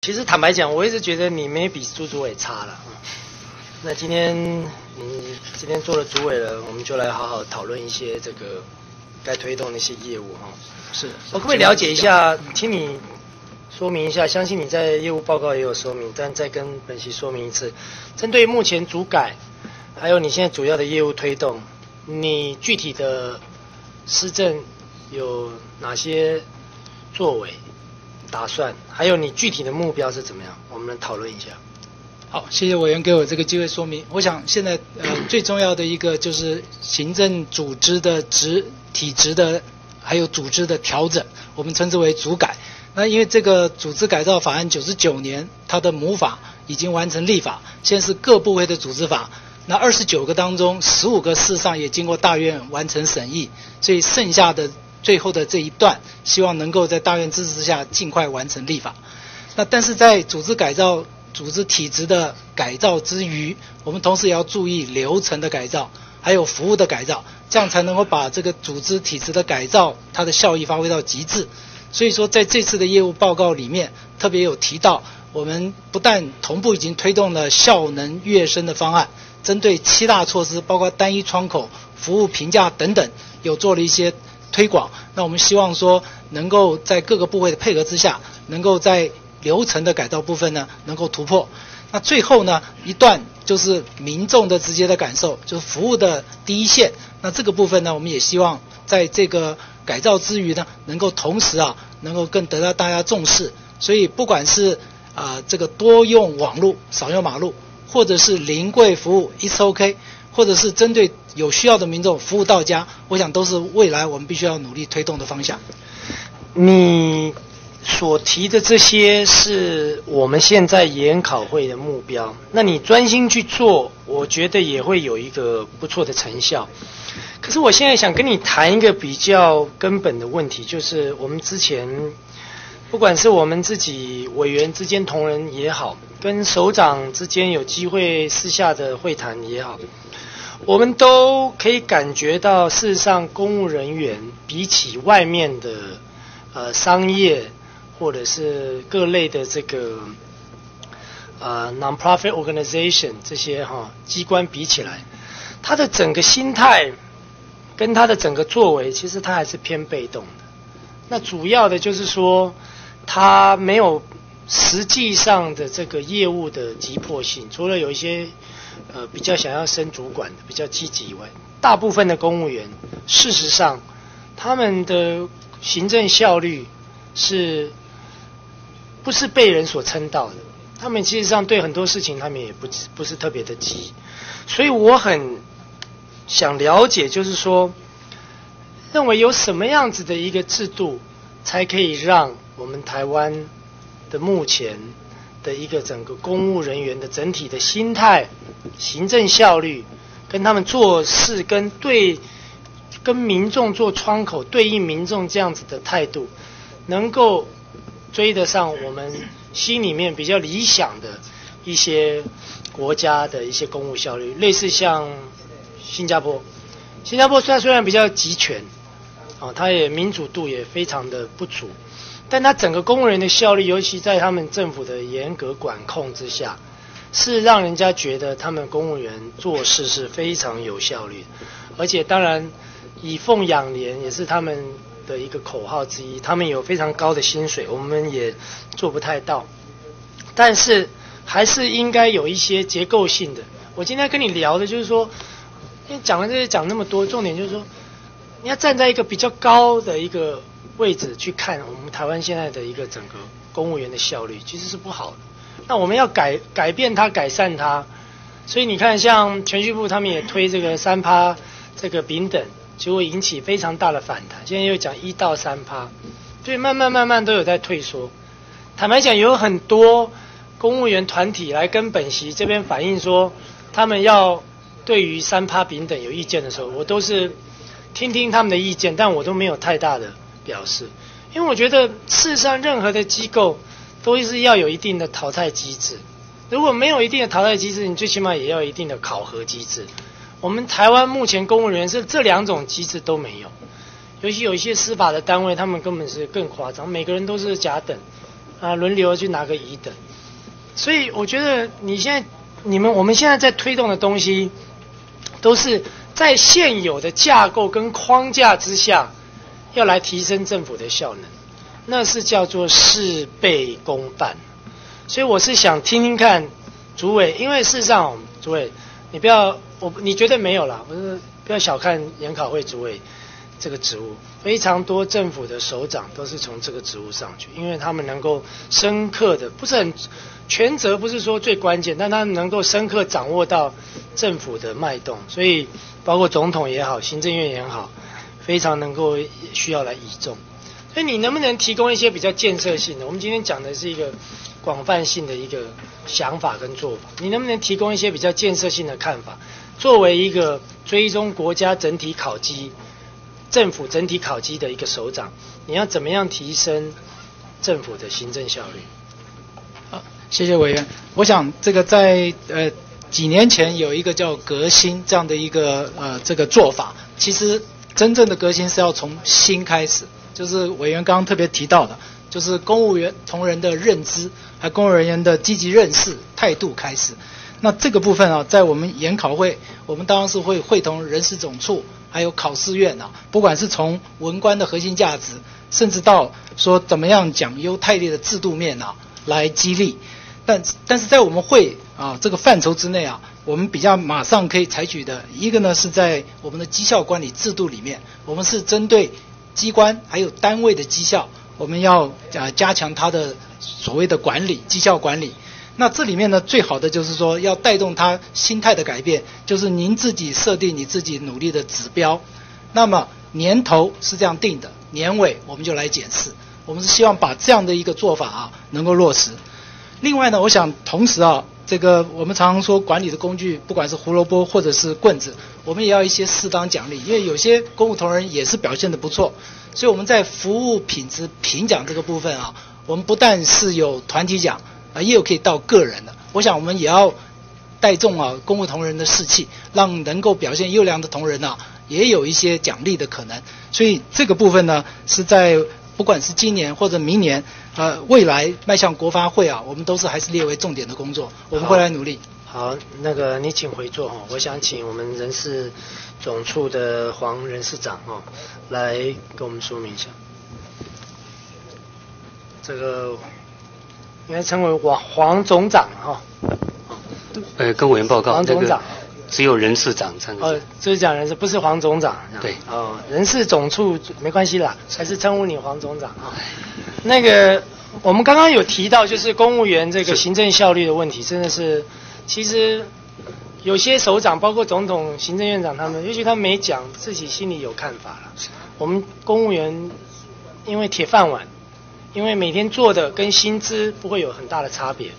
其实坦白讲，我一直觉得你没比朱主委差了。那今天你今天做了主委了，我们就来好好讨论一些这个该推动的一些业务哈。是，我可不可以了解一下，听你说明一下？相信你在业务报告也有说明，但再跟本席说明一次，针对目前主改，还有你现在主要的业务推动，你具体的施政有哪些作为？打算还有你具体的目标是怎么样？我们来讨论一下。好，谢谢委员给我这个机会说明。我想现在呃最重要的一个就是行政组织的职体制的还有组织的调整，我们称之为组改。那因为这个组织改造法案九十九年它的母法已经完成立法，现在是各部会的组织法。那二十九个当中，十五个事上也经过大院完成审议，所以剩下的。最后的这一段，希望能够在大院支持之下尽快完成立法。那但是在组织改造、组织体制的改造之余，我们同时也要注意流程的改造，还有服务的改造，这样才能够把这个组织体制的改造它的效益发挥到极致。所以说，在这次的业务报告里面，特别有提到，我们不但同步已经推动了效能跃升的方案，针对七大措施，包括单一窗口、服务评价等等，有做了一些。推广，那我们希望说能够在各个部位的配合之下，能够在流程的改造部分呢能够突破。那最后呢一段就是民众的直接的感受，就是服务的第一线。那这个部分呢，我们也希望在这个改造之余呢，能够同时啊，能够更得到大家重视。所以不管是啊这个多用网络少用马路，或者是临柜服务，it's OK。或者是针对有需要的民众服务到家，我想都是未来我们必须要努力推动的方向。你所提的这些是我们现在研考会的目标，那你专心去做，我觉得也会有一个不错的成效。可是我现在想跟你谈一个比较根本的问题，就是我们之前不管是我们自己委员之间同仁也好，跟首长之间有机会私下的会谈也好。我们都可以感觉到，事实上，公务人员比起外面的呃商业或者是各类的这个呃 non-profit organization 这些哈机关比起来，他的整个心态跟他的整个作为，其实他还是偏被动的。那主要的就是说，他没有实际上的这个业务的急迫性，除了有一些。呃，比较想要升主管的比较积极以外，大部分的公务员，事实上，他们的行政效率是，不是被人所称道的。他们其实上对很多事情，他们也不不是特别的急。所以我很想了解，就是说，认为有什么样子的一个制度，才可以让我们台湾的目前。的一个整个公务人员的整体的心态、行政效率，跟他们做事、跟对跟民众做窗口、对应民众这样子的态度，能够追得上我们心里面比较理想的一些国家的一些公务效率，类似像新加坡。新加坡虽然虽然比较集权，啊，它也民主度也非常的不足。但他整个公务员的效率，尤其在他们政府的严格管控之下，是让人家觉得他们公务员做事是非常有效率，而且当然以奉养廉也是他们的一个口号之一。他们有非常高的薪水，我们也做不太到，但是还是应该有一些结构性的。我今天跟你聊的就是说，因为讲了这些讲那么多，重点就是说，你要站在一个比较高的一个。位置去看我们台湾现在的一个整个公务员的效率其实是不好的，那我们要改改变它改善它，所以你看像全序部他们也推这个三趴这个丙等，就会引起非常大的反弹。现在又讲一到三趴，所以慢慢慢慢都有在退缩。坦白讲，有很多公务员团体来跟本席这边反映说，他们要对于三趴丙等有意见的时候，我都是听听他们的意见，但我都没有太大的。表示，因为我觉得世上任何的机构都是要有一定的淘汰机制。如果没有一定的淘汰机制，你最起码也要一定的考核机制。我们台湾目前公务员是这两种机制都没有，尤其有一些司法的单位，他们根本是更夸张，每个人都是甲等，啊，轮流去拿个乙等。所以我觉得你现在你们我们现在在推动的东西，都是在现有的架构跟框架之下，要来提升政府的效能，那是叫做事倍功半。所以我是想听听看，主委，因为事实上，主委，你不要我你绝对没有啦，我是不要小看研考会主委这个职务，非常多政府的首长都是从这个职务上去，因为他们能够深刻的不是很。权责不是说最关键，但他们能够深刻掌握到政府的脉动，所以包括总统也好，行政院也好，非常能够需要来倚重。所以你能不能提供一些比较建设性的？我们今天讲的是一个广泛性的一个想法跟做法，你能不能提供一些比较建设性的看法？作为一个追踪国家整体考绩、政府整体考绩的一个首长，你要怎么样提升政府的行政效率？好谢谢委员。我想这个在呃几年前有一个叫革新这样的一个呃这个做法，其实真正的革新是要从新开始，就是委员刚刚特别提到的，就是公务员同仁的认知，还公务人员的积极认识态度开始。那这个部分啊，在我们研考会，我们当然是会会同人事总处，还有考试院啊，不管是从文官的核心价值，甚至到说怎么样讲优汰劣的制度面啊，来激励。但但是在我们会啊这个范畴之内啊，我们比较马上可以采取的一个呢，是在我们的绩效管理制度里面，我们是针对机关还有单位的绩效，我们要啊加强它的所谓的管理绩效管理。那这里面呢，最好的就是说要带动他心态的改变，就是您自己设定你自己努力的指标。那么年头是这样定的，年尾我们就来检视。我们是希望把这样的一个做法啊能够落实。另外呢，我想同时啊，这个我们常常说管理的工具，不管是胡萝卜或者是棍子，我们也要一些适当奖励，因为有些公务同仁也是表现的不错，所以我们在服务品质评奖这个部分啊，我们不但是有团体奖啊，也有可以到个人的。我想我们也要带动啊公务同仁的士气，让能够表现优良的同仁啊，也有一些奖励的可能。所以这个部分呢，是在。不管是今年或者明年，呃，未来迈向国发会啊，我们都是还是列为重点的工作，我们会来努力。好，那个你请回座哈，我想请我们人事总处的黄人事长哦，来跟我们说明一下。这个应该称为黄黄总长哈。呃，跟委员报告。黄总长。只有人事长参与。哦，就是讲人事，不是黄总长。对。哦，人事总处没关系啦，还是称呼你黄总长啊。那个，我们刚刚有提到，就是公务员这个行政效率的问题，真的是，其实有些首长，包括总统、行政院长他们，也许他没讲，自己心里有看法了。我们公务员因为铁饭碗，因为每天做的跟薪资不会有很大的差别。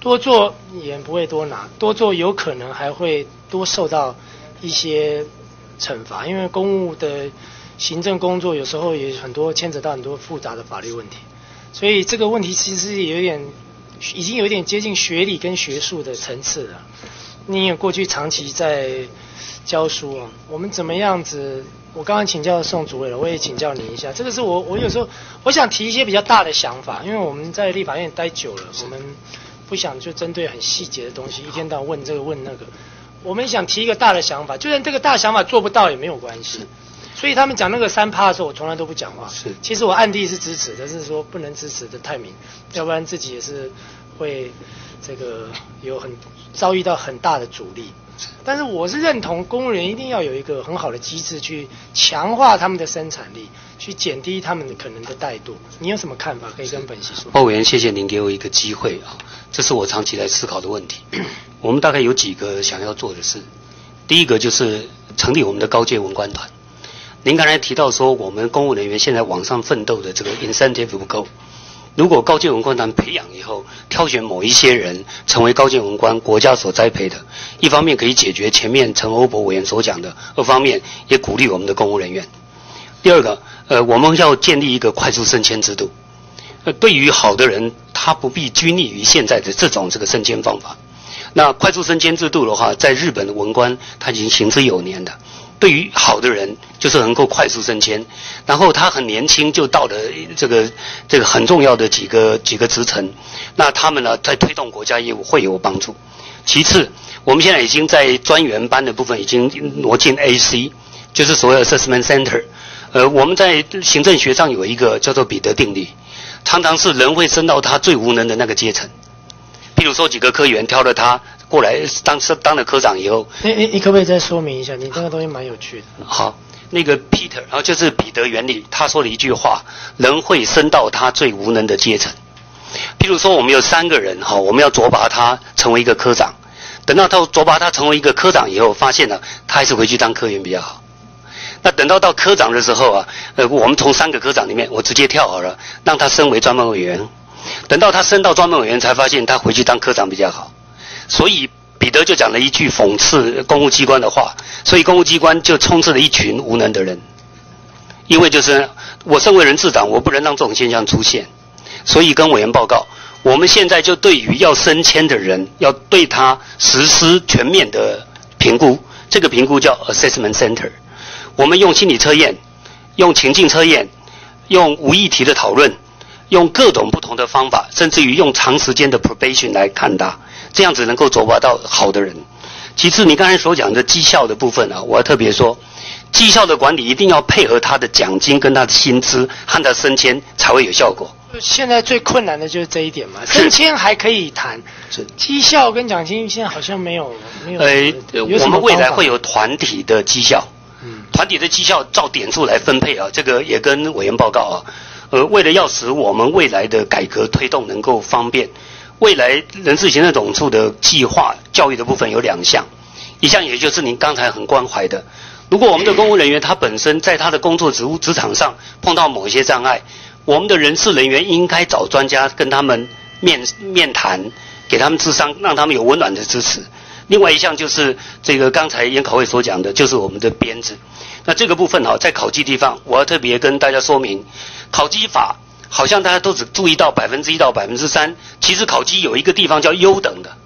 多做也不会多拿，多做有可能还会多受到一些惩罚，因为公务的行政工作有时候也很多牵扯到很多复杂的法律问题，所以这个问题其实有点已经有点接近学理跟学术的层次了。你也过去长期在教书啊，我们怎么样子？我刚刚请教宋主委了，我也请教你一下。这个是我我有时候我想提一些比较大的想法，因为我们在立法院待久了，我们。不想就针对很细节的东西，一天到晚问这个问那个。我们想提一个大的想法，就算这个大想法做不到也没有关系。所以他们讲那个三趴的时候，我从来都不讲话。是，其实我暗地是支持，但是说不能支持的太明，要不然自己也是会这个有很遭遇到很大的阻力。但是我是认同公务员一定要有一个很好的机制去强化他们的生产力，去减低他们的可能的怠惰。你有什么看法？可以跟本席说。鲍委员，谢谢您给我一个机会啊，这是我长期来思考的问题。我们大概有几个想要做的事，第一个就是成立我们的高阶文官团。您刚才提到说，我们公务人员现在往上奋斗的这个 incentive 不够。如果高阶文官团培养以后，挑选某一些人成为高阶文官，国家所栽培的，一方面可以解决前面陈欧博委员所讲的，二方面也鼓励我们的公务人员。第二个，呃，我们要建立一个快速升迁制度。呃，对于好的人，他不必拘泥于现在的这种这个升迁方法。那快速升迁制度的话，在日本的文官他已经行之有年的。对于好的人，就是能够快速升迁，然后他很年轻就到了这个这个很重要的几个几个职层，那他们呢在推动国家业务会有帮助。其次，我们现在已经在专员班的部分已经挪进 AC，就是所谓的 Assessment Center。呃，我们在行政学上有一个叫做彼得定律，常常是人会升到他最无能的那个阶层。譬如说，几个科员挑了他过来当当了科长以后，你你你可不可以再说明一下？你这个东西蛮有趣的。好，那个 Peter，然后就是彼得原理，他说了一句话：人会升到他最无能的阶层。譬如说，我们有三个人哈，我们要擢拔他成为一个科长，等到他擢拔他成为一个科长以后，发现了他还是回去当科员比较好。那等到到科长的时候啊，呃，我们从三个科长里面，我直接跳好了，让他升为专门委员。等到他升到专门委员，才发现他回去当科长比较好。所以彼得就讲了一句讽刺公务机关的话，所以公务机关就充斥了一群无能的人。因为就是我身为人事长，我不能让这种现象出现。所以跟委员报告，我们现在就对于要升迁的人，要对他实施全面的评估。这个评估叫 assessment center。我们用心理测验，用情境测验，用无议题的讨论，用各种不同的方法，甚至于用长时间的 probation 来看他，这样子能够走拔到好的人。其次，你刚才所讲的绩效的部分啊，我要特别说，绩效的管理一定要配合他的奖金跟他的薪资和他升迁才会有效果。现在最困难的就是这一点嘛，升迁还可以谈，是绩效跟奖金现在好像没有没有。呃，我们未来会有团体的绩效。团体的绩效照点数来分配啊，这个也跟委员报告啊。呃，为了要使我们未来的改革推动能够方便，未来人事行政总处的计划教育的部分有两项，一项也就是您刚才很关怀的，如果我们的公务人员他本身在他的工作职务职场上碰到某一些障碍，我们的人事人员应该找专家跟他们面面谈，给他们智商，让他们有温暖的支持。另外一项就是这个刚才研考会所讲的，就是我们的编制。那这个部分哈，在考绩地方，我要特别跟大家说明，考绩法好像大家都只注意到百分之一到百分之三，其实考绩有一个地方叫优等的，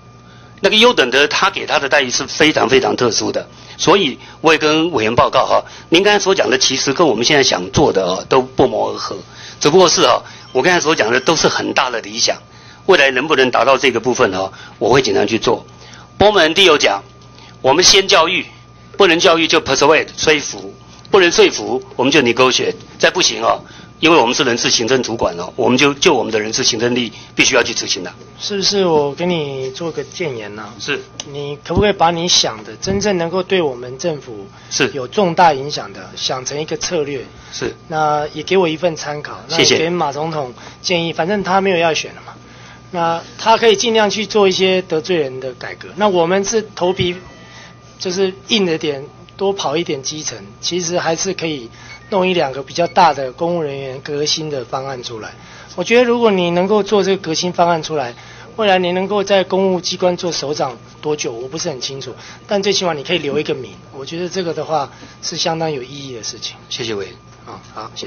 那个优等的他给他的待遇是非常非常特殊的，所以我也跟委员报告哈，您刚才所讲的其实跟我们现在想做的啊都不谋而合，只不过是啊，我刚才所讲的都是很大的理想，未来能不能达到这个部分哈，我会尽量去做。波门第有讲，我们先教育。不能教育就 persuade 说服，不能说服我们就 negotiate，再不行哦，因为我们是人事行政主管哦，我们就就我们的人事行政力必须要去执行的。是不是我给你做个建言呢？是。你可不可以把你想的真正能够对我们政府是有重大影响的，想成一个策略？是。那也给我一份参考。谢谢。给马总统建议，反正他没有要选了嘛，那他可以尽量去做一些得罪人的改革。那我们是头皮。就是硬了点，多跑一点基层，其实还是可以弄一两个比较大的公务人员革新的方案出来。我觉得如果你能够做这个革新方案出来，未来你能够在公务机关做首长多久，我不是很清楚。但最起码你可以留一个名，我觉得这个的话是相当有意义的事情。谢谢委员。啊，好。